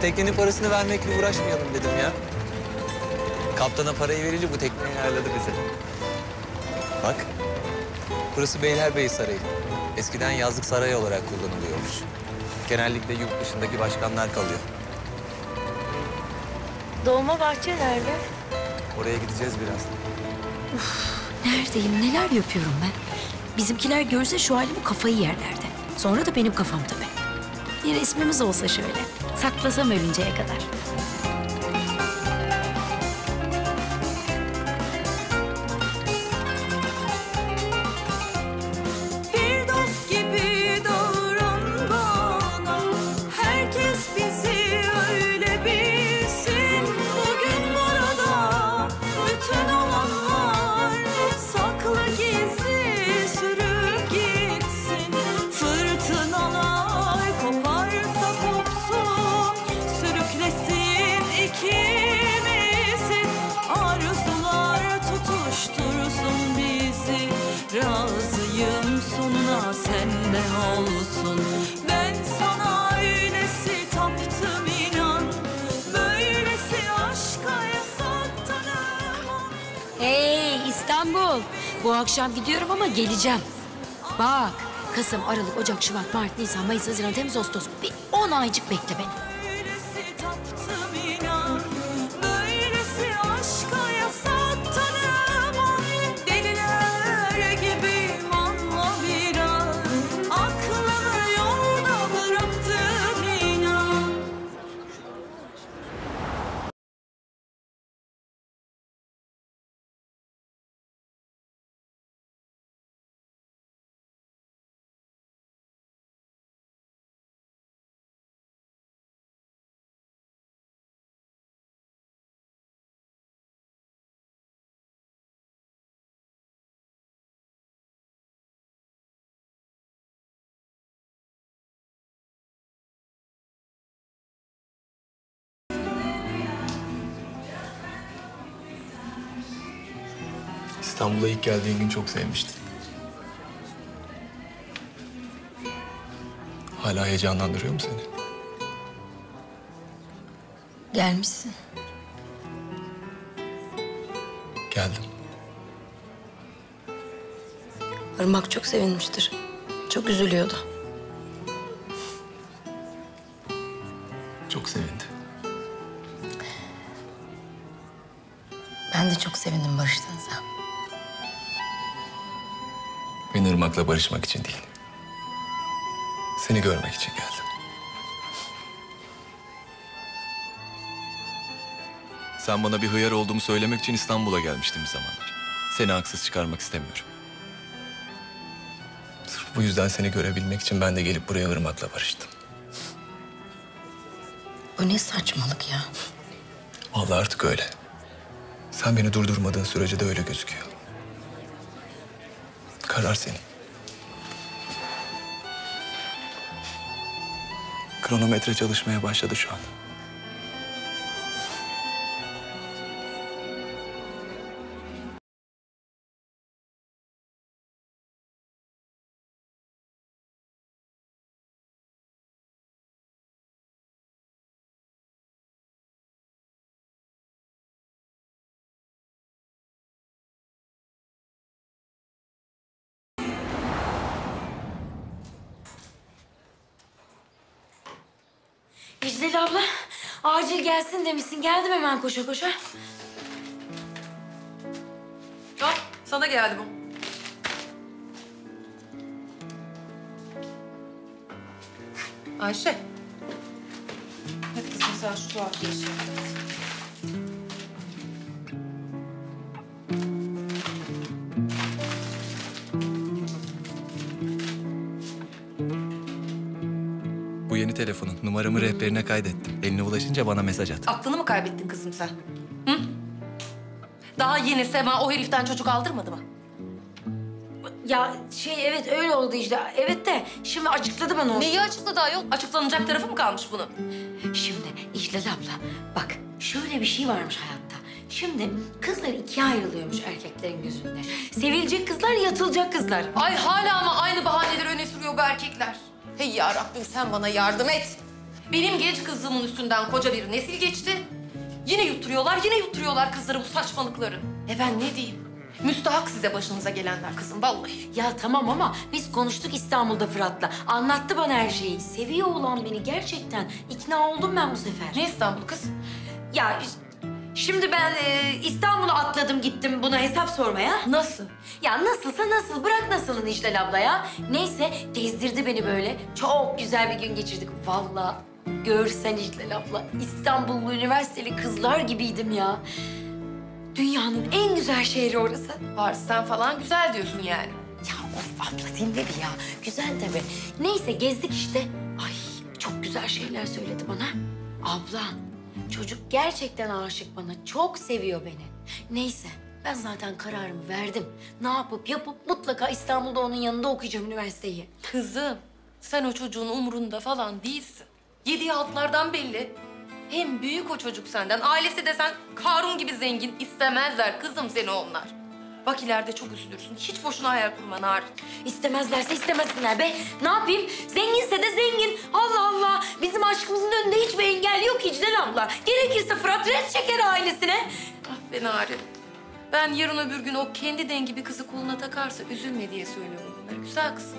teknenin parasını vermekle uğraşmayalım dedim ya. Kaptana parayı verince bu tekneyi ayarladı bize. Bak, burası Beylerbeyi Sarayı. Eskiden yazlık saray olarak kullanılıyormuş. Genellikle yurt dışındaki başkanlar kalıyor. Dolma bahçe nerede? Oraya gideceğiz birazdan. Neredeyim, neler yapıyorum ben? Bizimkiler görse şu halimi kafayı yerlerdi. Sonra da benim kafam tabii. Bir resmimiz olsa şöyle. Saklasam ölünceye kadar. Sonuna sende olsun Ben sana öylesi taptım inan Böylesi aşka yasak Hey İstanbul! Bu akşam gidiyorum ama geleceğim. Bak Kasım, Aralık, Ocak, Şubat, Mart, Nisan, Mayıs, Haziran, Temmuz, Ağustos. Bir on aycık bekle beni. İstanbul'a ilk geldiğin gün çok sevmiştin. Hala heyecanlandırıyor mu seni? Gelmişsin. Geldim. Irmak çok sevinmiştir. Çok üzülüyordu. Çok sevindi. Ben de çok sevindim barıştığınıza. Ben Irmak'la barışmak için değil. Seni görmek için geldim. Sen bana bir hıyar olduğumu söylemek için İstanbul'a gelmiştin bir zamanlar. Seni haksız çıkarmak istemiyorum. Sırf bu yüzden seni görebilmek için ben de gelip buraya Irmak'la barıştım. Bu ne saçmalık ya. Vallahi artık öyle. Sen beni durdurmadığın sürece de öyle gözüküyor. Karar senin. Kronometre çalışmaya başladı şu an. İcdel abla acil gelsin demişsin. Geldim hemen koşa koşa. Al, sana geldi bu. Ayşe. Hadi kızım sen şu tuhaf işi. Yeni telefonun numaramı rehberine kaydettim. Eline ulaşınca bana mesaj at. Aklını mı kaybettin kızım sen? Hı? Daha yeni Sema o heriften çocuk aldırmadı mı? Ya şey evet öyle oldu işte. Evet de şimdi açıkladı bana o. Neyi açıkladı ayol? Açıklanacak tarafı mı kalmış bunun? Şimdi İclal abla bak şöyle bir şey varmış hayatta. Şimdi kızlar ikiye ayrılıyormuş erkeklerin gözünde. Sevilecek kızlar, yatılacak kızlar. Ay hala ama aynı bahaneleri öne sürüyor bu erkekler. Hey ya Rabbim sen bana yardım et. Benim genç kızımın üstünden koca bir nesil geçti. Yine yutturuyorlar, yine yutturuyorlar kızları bu saçmalıkları. E ben ne diyeyim? Müstahak size başınıza gelenler kızım vallahi. Ya tamam ama biz konuştuk İstanbul'da Fırat'la. Anlattı bana her şeyi. Seviyor olan beni gerçekten. İkna oldum ben bu sefer. Ne İstanbul kız? Ya şimdi ben e, İstanbul'a atladım gittim buna hesap sormaya. Nasıl? Ya nasılsa nasıl bırak nasılın İclal abla ya. Neyse gezdirdi beni böyle. Çok güzel bir gün geçirdik. Vallahi görsen İclal abla İstanbullu üniversiteli kızlar gibiydim ya. Dünyanın en güzel şehri orası. Paris'ten falan güzel diyorsun yani. Ya of abla dinle bir ya. Güzel tabii. Neyse gezdik işte. Ay çok güzel şeyler söyledi bana. Abla çocuk gerçekten aşık bana. Çok seviyor beni. Neyse ben zaten kararımı verdim. Ne yapıp yapıp mutlaka İstanbul'da onun yanında okuyacağım üniversiteyi. Kızım, sen o çocuğun umurunda falan değilsin. Yediği altlardan belli. Hem büyük o çocuk senden. Ailesi de sen Karun gibi zengin istemezler kızım seni onlar. Bak ileride çok üzülürsün. Hiç boşuna hayal kurma Narin. İstemezlerse istemesinler be. Ne yapayım? Zenginse de zengin. Allah yok İclal abla. Gerekirse Fırat res çeker ailesine. Ah be Narin. Ben yarın öbür gün o kendi dengi bir kızı koluna takarsa üzülme diye söylüyorum bunları. Güzel kızım.